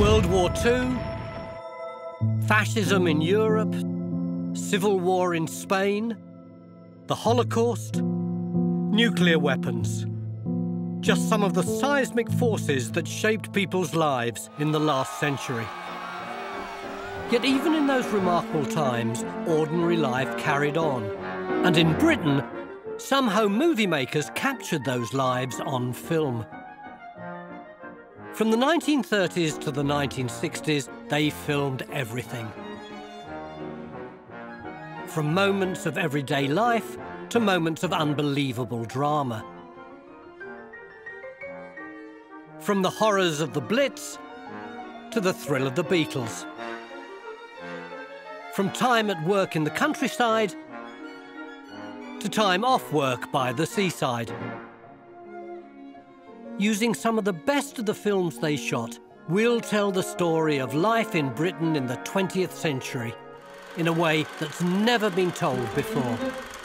World War II, fascism in Europe, civil war in Spain, the Holocaust, nuclear weapons. Just some of the seismic forces that shaped people's lives in the last century. Yet even in those remarkable times, ordinary life carried on. And in Britain, some home movie makers captured those lives on film. From the 1930s to the 1960s, they filmed everything. From moments of everyday life to moments of unbelievable drama. From the horrors of the Blitz to the thrill of the Beatles. From time at work in the countryside to time off work by the seaside. Using some of the best of the films they shot, we'll tell the story of life in Britain in the 20th century in a way that's never been told before.